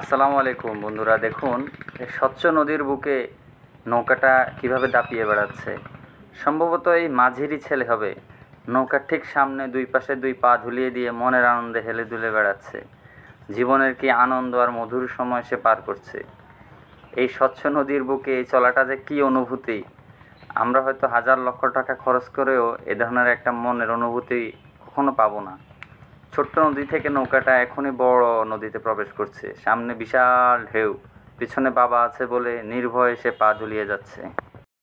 আসসালামু আলাইকুম বন্ধুরা, দেখুন, এই স্বচ্ছ নদীর বুকে নৌকাটা কীভাবে দাপিয়ে বেড়াচ্ছে? সম্ভবত এই মাঝিরই ছেলে হবে। নৌকার ঠিক সামনে দুই পাশে দুই পা ধুলিয়ে দিয়ে মনের আনন্দে হেলে দুলে বেড়াচ্ছে। জীবনের কি আনন্দ আর মধুর সময় সে পার করছে? এই স্বচ্ছ নদীর বুকে এই চলাটা যে কী অনুভূতি! আমরা হয়তো হাজার লক্ষ টাকা খরচ করেও এ ধরনের একটা মনের অনুভূতি কখনো পাবো না। ছোট্ট নদী থেকে নৌকাটা এখনই বড় নদীতে প্রবেশ করছে। সামনে বিশাল ঢেউ। পিছনে বাবা আছে বলে নির্ভয়ে সে পা ঝুলিয়ে যাচ্ছে।